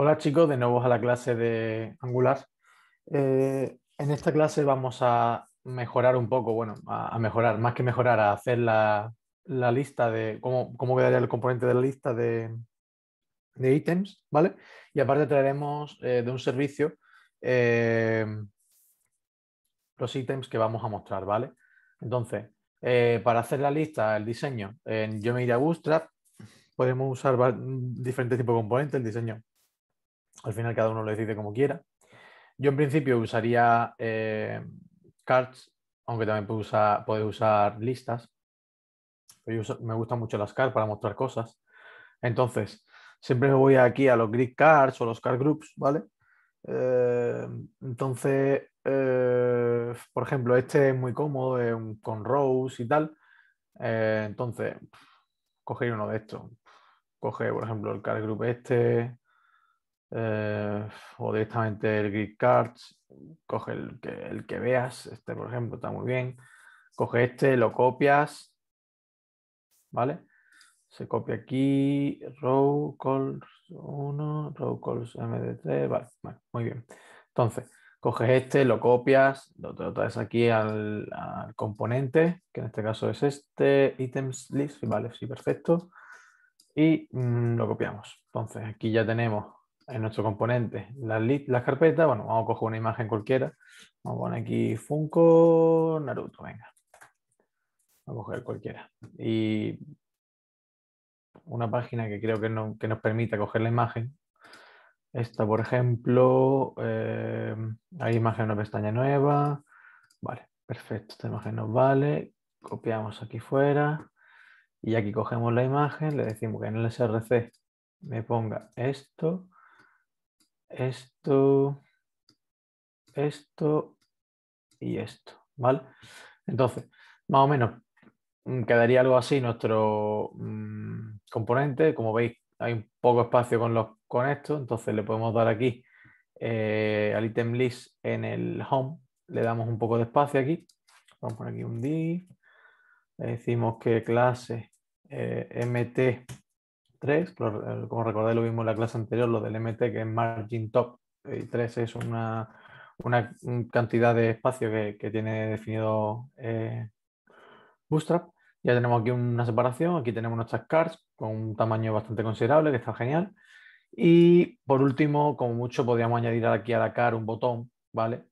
Hola chicos, de nuevo a la clase de Angular. Eh, en esta clase vamos a mejorar un poco, bueno, a, mejorar, más que mejorar, a hacer la, lista de cómo, cómo, quedaría el componente de la lista de, de ítems, ¿vale? Y aparte traeremos eh, de un servicio eh, los ítems que vamos a mostrar, ¿vale? Entonces, para hacer la lista, el diseño, yo me iré a Bootstrap, podemos usar diferentes tipos de componentes, el diseño al final cada uno lo decide como quiera. Yo en principio usaría eh, cards, aunque también puedo usar, listas. me gustan mucho las cards para mostrar cosas. Entonces, siempre me voy aquí a los grid cards o los card groups, ¿vale? Eh, entonces, eh, por ejemplo, este es muy cómodo con rows y tal. entonces, coger uno de estos. Coge, por ejemplo, el card group este, eh, o directamente el grid cards, coge el que, el que veas, este por ejemplo está muy bien, coge este, lo copias, ¿vale? Se copia aquí, row calls 1, row calls md3, vale, muy bien. Entonces, coges este, lo copias, lo, traes aquí al, al, componente, que en este caso es este, items list, vale, sí, perfecto. Y mm, lo copiamos. Entonces, aquí ya tenemos en nuestro componente las, las carpetas. Bueno, vamos a coger una imagen cualquiera. Vamos a poner aquí Funko Naruto, venga. Vamos a coger cualquiera. Y una página que creo que, no, que nos permita coger la imagen. Esta, por ejemplo, eh, hay imagen en una pestaña nueva. Vale, perfecto. Esta imagen nos vale. Copiamos aquí fuera. Y aquí cogemos la imagen, le decimos que en el SRC me ponga esto esto, esto y esto, ¿vale? Entonces, más o menos mm, quedaría algo así nuestro mm, componente. Como veis, hay un poco espacio con, los, con esto, entonces le podemos dar aquí eh, al item list en el home, le damos un poco de espacio aquí. Vamos a poner aquí un div, le decimos que clase eh, mt 3, eh, como recordáis lo vimos en la clase anterior, lo del MT que es margin top y 3 es una, una cantidad de espacio que, que tiene definido eh, Bootstrap. Ya tenemos aquí una separación, aquí tenemos nuestras cards con un tamaño bastante considerable, que está genial. Y por último, como mucho, podríamos añadir aquí a la car un botón, ¿vale?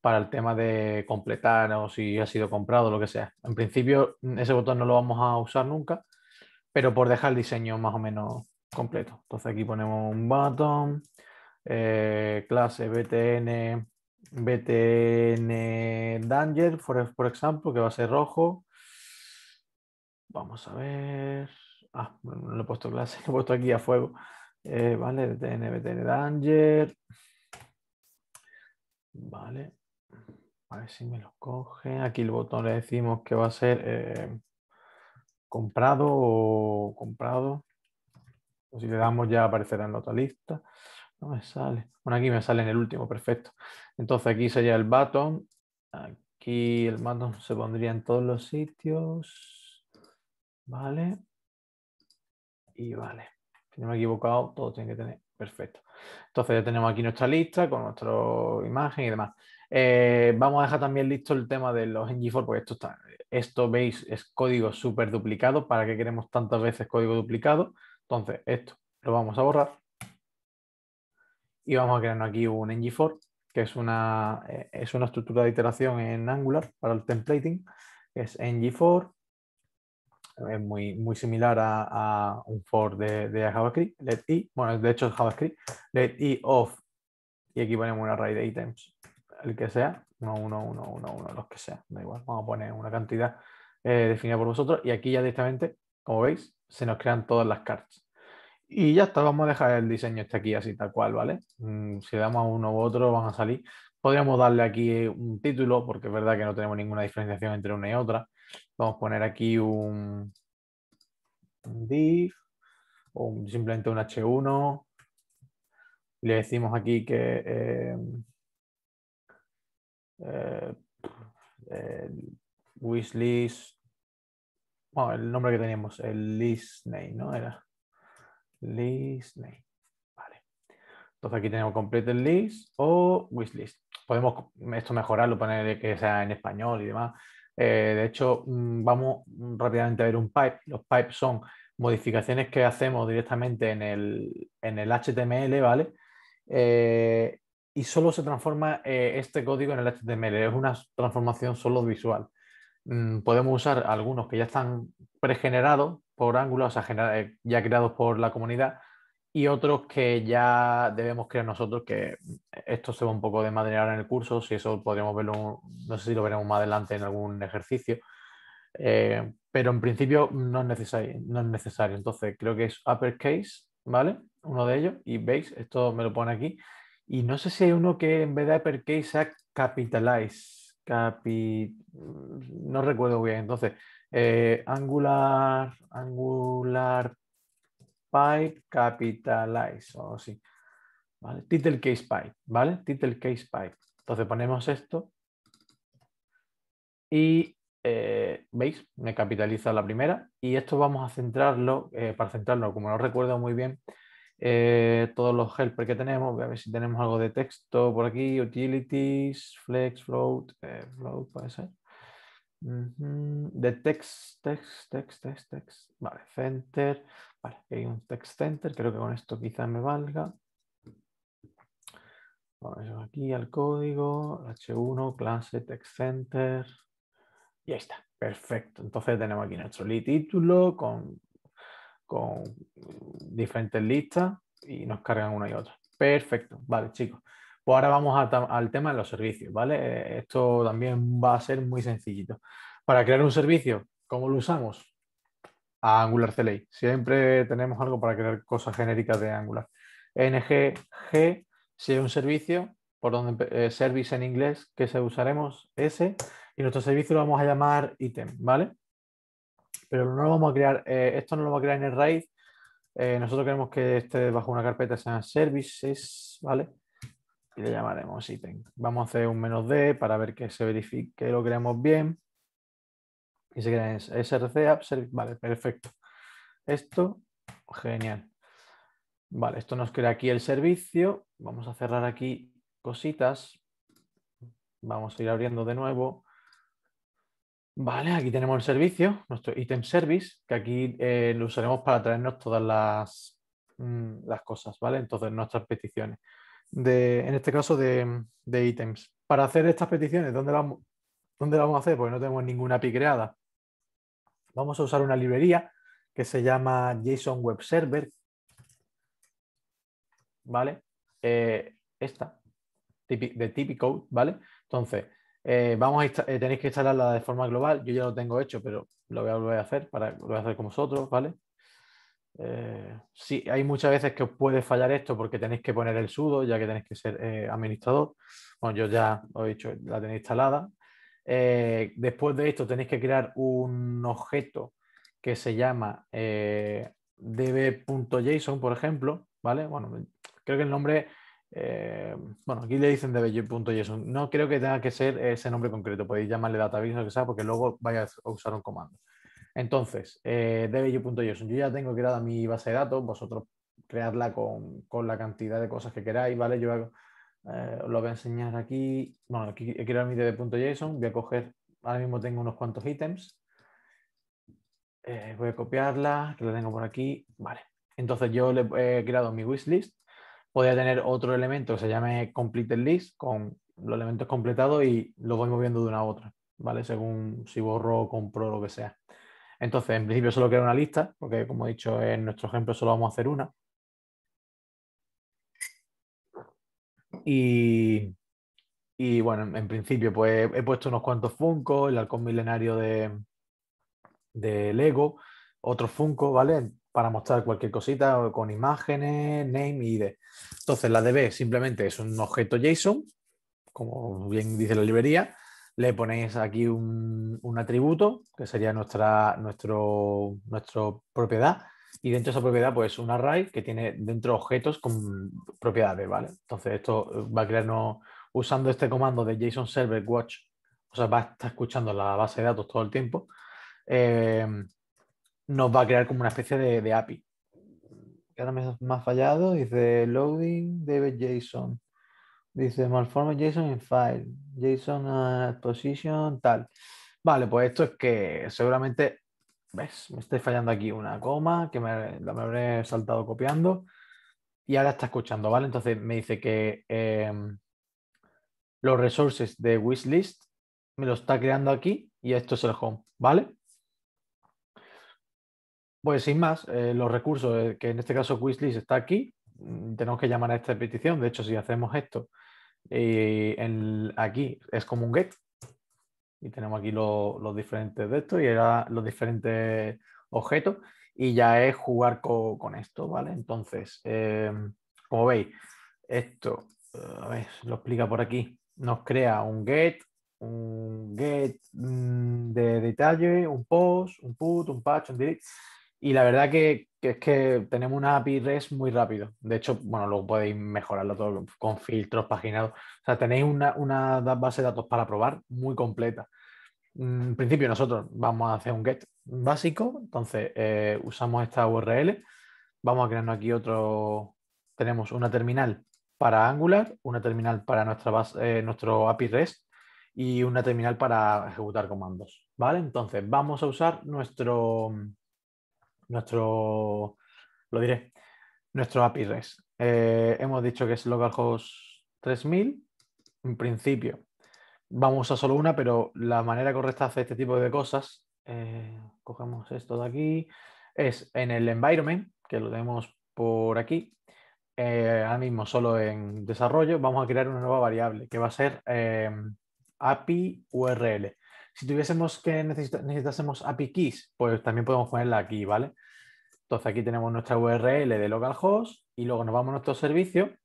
Para el tema de completar o si ha sido comprado, lo que sea. En principio, ese botón no lo vamos a usar nunca, pero por dejar el diseño más o menos completo. Entonces aquí ponemos un button, eh, clase btn, btn danger, por, ejemplo, que va a ser rojo. Vamos a ver. Ah, no lo he puesto clase, lo he puesto aquí a fuego. Eh, vale, btn, btn danger. Vale. A ver si me lo coge. Aquí el botón le decimos que va a ser eh, comprado o comprado. O si le damos ya aparecerá en la otra lista. No me sale. Bueno, aquí me sale en el último, perfecto. Entonces aquí sería el button. Aquí el button se pondría en todos los sitios. Vale. Y vale. Si no me he equivocado, todo tiene que tener. Perfecto. Entonces ya tenemos aquí nuestra lista con nuestra imagen y demás. Eh, vamos a dejar también listo el tema de los ng4 porque esto está, esto, veis, es código súper duplicado. ¿Para qué queremos tantas veces código duplicado? Entonces, esto lo vamos a borrar. Y vamos a crear aquí un ng4, que es una, eh, es una estructura de iteración en Angular para el templating. Es ng4. Es muy, muy similar a, un for de, de, JavaScript. Let i, bueno, de hecho es JavaScript. Let i of. Y aquí ponemos un array de items, el que sea. 1, 1, 1, 1, 1, los que sean, da igual. Vamos a poner una cantidad eh, definida por vosotros y aquí ya directamente, como veis, se nos crean todas las cartas. Y ya está, vamos a dejar el diseño este aquí así tal cual, ¿vale? Mm, si damos a uno u otro van a salir. Podríamos darle aquí un título, porque es verdad que no tenemos ninguna diferenciación entre una y otra. Vamos a poner aquí un, un div o simplemente un h1. Le decimos aquí que eh, eh, wishlist, bueno, el nombre que teníamos, el list name, ¿no? Era list name. Vale. Entonces aquí tenemos completed list o wishlist. Podemos esto mejorarlo, poner que sea en español y demás. Eh, de hecho, mm, vamos rápidamente a ver un pipe. Los pipes son modificaciones que hacemos directamente en el, en el HTML, ¿vale? Eh, y solo se transforma eh, este código en el HTML. Es una transformación solo visual. Mm, podemos usar algunos que ya están pregenerados por Angular, o sea, ya creados por la comunidad, y otros que ya debemos crear nosotros, que esto se va un poco de madre en el curso, si eso podríamos verlo, no sé si lo veremos más adelante en algún ejercicio, eh, pero en principio no es, necesario, no es necesario. Entonces creo que es uppercase, ¿vale? Uno de ellos, y veis, esto me lo pone aquí, y no sé si hay uno que en vez de uppercase sea capitalize, capi... no recuerdo bien, entonces, eh, Angular, Angular pipe capitalize o. ¿vale? Title case pipe, ¿vale? Title case pipe. Entonces ponemos esto y eh, veis, me capitaliza la primera y esto vamos a centrarlo, eh, para centrarlo, como no recuerdo muy bien, eh, todos los helpers que tenemos, voy a ver si tenemos algo de texto por aquí, utilities, flex, float, float puede ser. De text, text, text, text, text. Vale, center. Vale, hay un text center. Creo que con esto quizá me valga. Vamos aquí al código. H1, clase, text center. Y ahí está. Perfecto. Entonces tenemos aquí nuestro lead título con, con diferentes listas y nos cargan una y otra. Perfecto. Vale, chicos. Pues ahora vamos al tema de los servicios, ¿vale? Eh, esto también va a ser muy sencillito. Para crear un servicio, ¿cómo lo usamos? A Angular CLI. Siempre tenemos algo para crear cosas genéricas de Angular. NG, G, si hay un servicio, por donde eh, service en inglés, que se usaremos S, y nuestro servicio lo vamos a llamar item, ¿vale? Pero no lo vamos a crear, eh, esto no lo vamos a crear en el raíz. nosotros queremos que esté bajo una carpeta se llama services, ¿vale? y le llamaremos item. Vamos a hacer un menos D para ver que se verifique que lo creamos bien. Y se crea src app Vale, perfecto. Esto, genial. Vale, esto nos crea aquí el servicio. Vamos a cerrar aquí cositas. Vamos a ir abriendo de nuevo. Vale, aquí tenemos el servicio, nuestro item service, que aquí eh, lo usaremos para traernos todas las, mm, las cosas, ¿vale? Entonces, nuestras peticiones en este caso de, de ítems. Para hacer estas peticiones, ¿dónde la, ¿dónde vamos a hacer? Porque no tenemos ninguna API creada. Vamos a usar una librería que se llama JSON Web Server. ¿Vale? Eh, esta, de Typicode, ¿vale? Entonces, eh, vamos a eh, tenéis que instalarla de forma global. Yo ya lo tengo hecho, pero lo voy a volver a hacer para hacer con vosotros, ¿vale? Eh, sí, hay muchas veces que os puede fallar esto porque tenéis que poner el sudo, ya que tenéis que ser administrador. Bueno, yo ya os he dicho, la tenéis instalada. Después de esto tenéis que crear un objeto que se llama db.json, por ejemplo, ¿vale? Bueno, creo que el nombre, bueno, aquí le dicen db.json. No creo que tenga que ser ese nombre concreto, podéis llamarle database o lo que sea, porque luego vais a usar un comando. Entonces, eh, db.json, yo ya tengo creada mi base de datos, vosotros creadla con, la cantidad de cosas que queráis, ¿vale? Yo eh, lo voy a enseñar aquí. Bueno, aquí he creado mi db.json, voy a coger, ahora mismo tengo unos cuantos ítems. Eh, voy a copiarla, que la tengo por aquí. Vale. Entonces yo le he creado mi wishlist. Podría tener otro elemento que se llame completed list con los elementos completados y lo voy moviendo de una a otra, ¿vale? Según si borro, compro, lo que sea. Entonces, en principio solo quiero una lista, porque como he dicho en nuestro ejemplo solo vamos a hacer una. Y, bueno, en principio pues he puesto unos cuantos Funko, el halcón milenario de, de Lego, otros Funko, ¿vale? Para mostrar cualquier cosita con imágenes, name y ID. Entonces la DB simplemente es un objeto JSON, como bien dice la librería, le ponéis aquí un, atributo, que sería nuestra nuestro, nuestro propiedad, y dentro de esa propiedad, pues un array que tiene dentro objetos con propiedades, ¿vale? Entonces esto va a crearnos, usando este comando de JSON Server Watch, o sea, va a estar escuchando la base de datos todo el tiempo, eh, nos va a crear como una especie de, API. ahora me, ha fallado, dice loading David JSON. Dice malforma JSON in file, JSON position, tal. Vale, pues esto es que seguramente, ves, me estoy fallando aquí una coma que me, la me habré saltado copiando y ahora está escuchando, ¿vale? Entonces me dice que em, los resources de wishlist me lo está creando aquí y esto es el home, ¿vale? Pues sin más, eh, los recursos, eh, que en este caso wishlist está aquí, mm, tenemos que llamar a esta petición. De hecho, si hacemos esto y en, aquí es como un get, y tenemos aquí los diferentes de estos y era los diferentes objetos, y ya es jugar con, esto, ¿vale? Entonces, em, como veis, esto, a ver, lo explica por aquí, nos crea un get, un get mm, de detalle, un post, un put, un patch, un delete. Y la verdad que, es que tenemos una API REST muy rápido. De hecho, bueno, luego podéis mejorarlo todo con filtros, paginados. O sea, tenéis una, una base de datos para probar muy completa. Mm, en principio nosotros vamos a hacer un get básico, entonces eh, usamos esta URL, vamos a crearnos aquí otro, tenemos una terminal para Angular, una terminal para nuestra base, eh, nuestro API REST y una terminal para ejecutar comandos, ¿vale? Entonces vamos a usar nuestro, nuestro, lo diré, nuestro API REST. Eh, hemos dicho que es localhost 3000, en principio vamos a solo una, pero la manera correcta de hacer este tipo de cosas, eh, cogemos esto de aquí, es en el environment, que lo tenemos por aquí, eh, ahora mismo solo en desarrollo, vamos a crear una nueva variable que va a ser API URL. Si tuviésemos que necesitásemos API keys, pues también podemos ponerla aquí, ¿vale? Entonces aquí tenemos nuestra URL de localhost y luego nos vamos a nuestro servicio,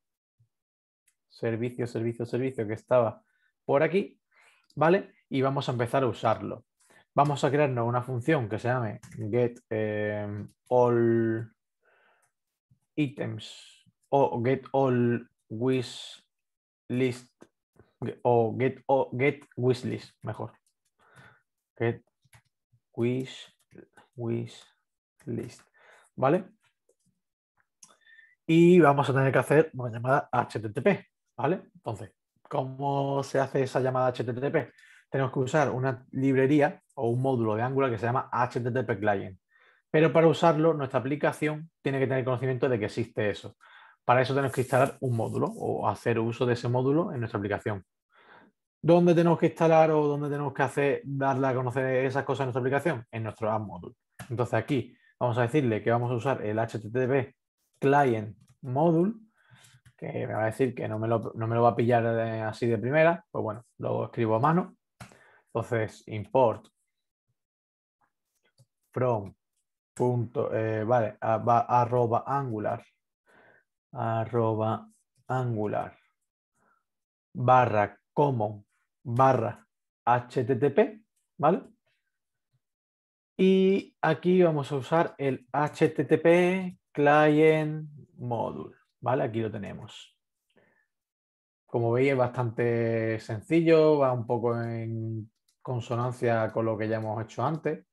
servicio, servicio, servicio que estaba por aquí, ¿vale? Y vamos a empezar a usarlo. Vamos a crearnos una función que se llame get eh, all items o get all wish list o get, o get wish list, mejor. Get wish, list, ¿vale? Y vamos a tener que hacer una llamada HTTP, ¿vale? Entonces, ¿Cómo se hace esa llamada HTTP? Tenemos que usar una librería o un módulo de Angular que se llama HTTP Client. Pero para usarlo, nuestra aplicación tiene que tener conocimiento de que existe eso. Para eso tenemos que instalar un módulo o hacer uso de ese módulo en nuestra aplicación. ¿Dónde tenemos que instalar o dónde tenemos que hacer, darle a conocer esas cosas en nuestra aplicación? En nuestro app módulo. Entonces aquí vamos a decirle que vamos a usar el HTTP Client Module que me va a decir que no me lo, va a pillar así de primera, pues bueno, lo escribo a mano. Entonces, import from punto, eh, vale, arroba angular, arroba angular, barra common, barra http, ¿vale? Y aquí vamos a usar el http client module. ¿vale? Aquí lo tenemos. Como veis es bastante sencillo, va un poco en consonancia con lo que ya hemos hecho antes,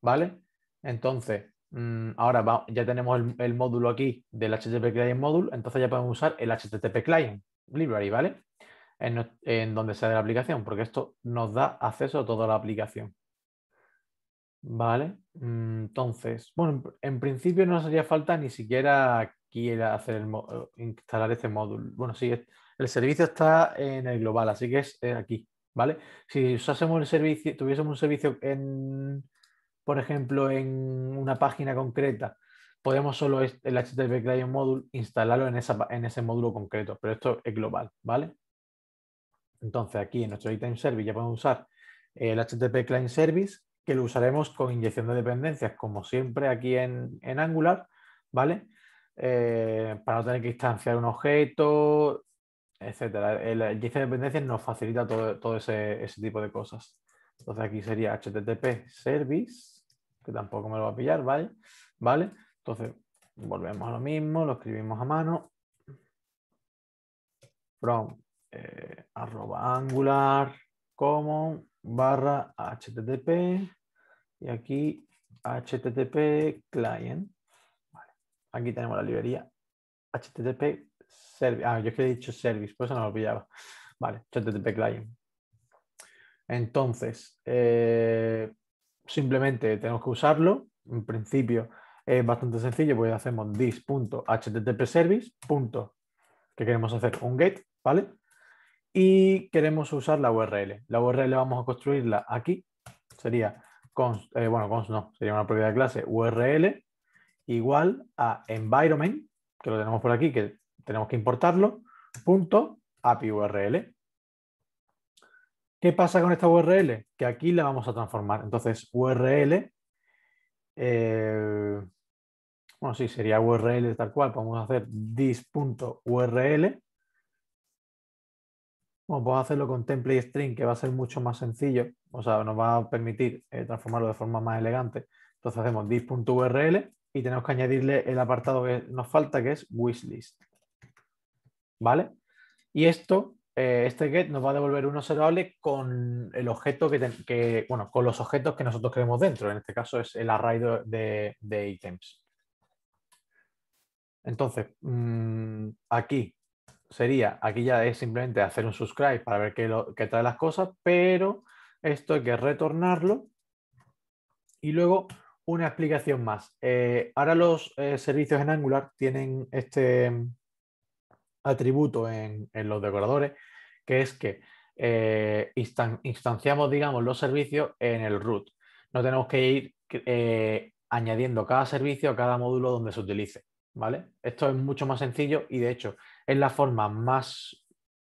¿vale? Entonces, mm, ahora ya tenemos el, módulo aquí del HTTP Client Module, entonces ya podemos usar el HTTP Client Library, ¿vale? En, en donde sea de la aplicación, porque esto nos da acceso a toda la aplicación. Vale, mm, entonces, bueno, en principio no nos haría falta ni siquiera quiera hacer el, eh, instalar este módulo. Bueno, sí, el servicio está en el global, así que es aquí, ¿vale? Si usásemos el servicio, tuviésemos un servicio en, por ejemplo, en una página concreta, podemos solo el HTTP Client Module instalarlo en, esa, en ese módulo concreto, pero esto es global, ¿vale? Entonces aquí en nuestro item service ya podemos usar el HTTP Client Service, que lo usaremos con inyección de dependencias, como siempre aquí en, Angular, ¿vale? Eh, para no tener que instanciar un objeto, etcétera. El inyección de dependencias nos facilita todo, ese, tipo de cosas. Entonces aquí sería HTTP service, que tampoco me lo va a pillar, ¿vale? ¿Vale? Entonces volvemos a lo mismo, lo escribimos a mano. From eh, arroba angular common barra http y aquí http client aquí tenemos la librería HTTP service. Ah, yo es que he dicho service, por eso no lo pillaba. Vale, HTTP client. Entonces, eh, simplemente tenemos que usarlo. En principio es bastante sencillo, pues hacemos this.httpservice. que queremos hacer un get, ¿vale? Y queremos usar la URL. La URL vamos a construirla aquí. Sería, eh, bueno, no, sería una propiedad de clase URL igual a environment, que lo tenemos por aquí, que tenemos que importarlo, punto API URL. ¿Qué pasa con esta URL? Que aquí la vamos a transformar. Entonces, URL, eh, bueno, sí, sería URL tal cual. Podemos hacer this.url. Bueno, podemos hacerlo con template string, que va a ser mucho más sencillo. O sea, nos va a permitir eh, transformarlo de forma más elegante. Entonces hacemos this.url y tenemos que añadirle el apartado que nos falta, que es wishlist. ¿Vale? Y esto eh, este get nos va a devolver un observable con el objeto que, bueno, con los objetos que nosotros queremos dentro. En este caso es el array de, de ítems. Entonces, mm, aquí sería, aquí ya es simplemente hacer un subscribe para ver qué, trae las cosas, pero esto hay que retornarlo y luego una explicación más. Eh, ahora los eh, servicios en Angular tienen este atributo en, los decoradores, que es que eh, instanciamos, digamos, los servicios en el root. No tenemos que ir añadiendo cada servicio a cada módulo donde se utilice. ¿Vale? Esto es mucho más sencillo y de hecho es la forma más,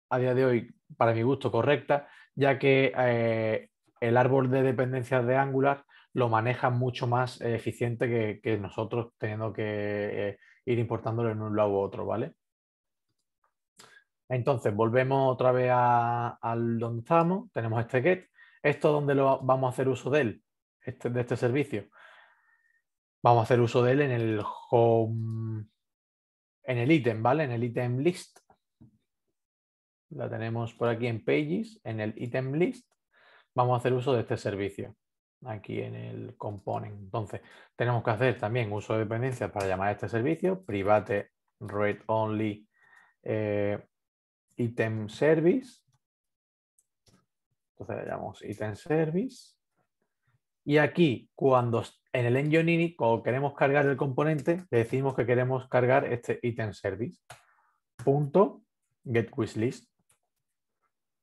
a día de hoy, para mi gusto, correcta, ya que eh, el árbol de dependencias de Angular lo maneja mucho más eficiente que, nosotros teniendo que ir importándolo en un lado u otro, ¿vale? Entonces, volvemos otra vez al donde estamos. Tenemos este get. Esto donde lo vamos a hacer uso de él, este, de este servicio. Vamos a hacer uso de él en el home, en el ítem, ¿vale? En el item list. La tenemos por aquí en pages, en el item list. Vamos a hacer uso de este servicio aquí en el component. Entonces, tenemos que hacer también uso de dependencia para llamar a este servicio, private read only eh, item service. Entonces le llamamos item service. Y aquí, cuando en el engine cuando queremos cargar el componente, le decimos que queremos cargar este item service. Punto get.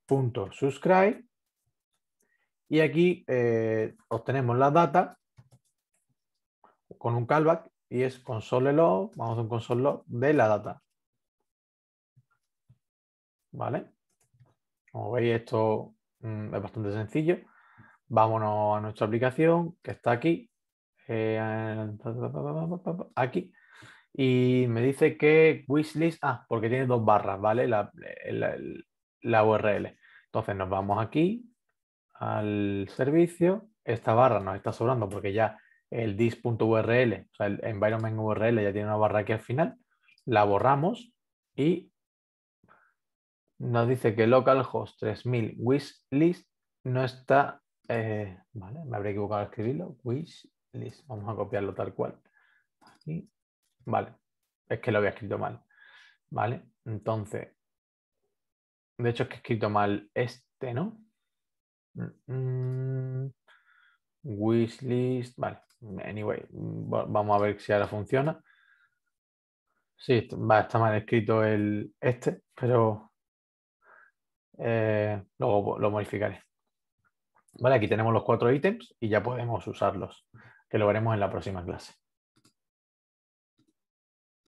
Punto subscribe. Y aquí eh, obtenemos la data con un callback y es console log, vamos a un console log de la data. ¿vale? Como veis, esto mm, es bastante sencillo. Vámonos a nuestra aplicación, que está aquí. Eh, aquí. Y me dice que wishlist, ah, porque tiene dos barras, ¿vale? La, la, URL. Entonces nos vamos aquí al servicio. Esta barra nos está sobrando porque ya el dis.url, o sea, el environment URL ya tiene una barra aquí al final. La borramos y nos dice que localhost 3000 wishlist no está, eh, vale, me habría equivocado al escribirlo, wishlist, vamos a copiarlo tal cual. Vale, es que lo había escrito mal, vale, entonces, de hecho es que he escrito mal este, ¿no? Wishlist, vale, anyway, vamos a ver si ahora funciona. Sí, va, está mal escrito el este, pero eh, luego lo modificaré. Vale, aquí tenemos los cuatro ítems y ya podemos usarlos, que lo veremos en la próxima clase.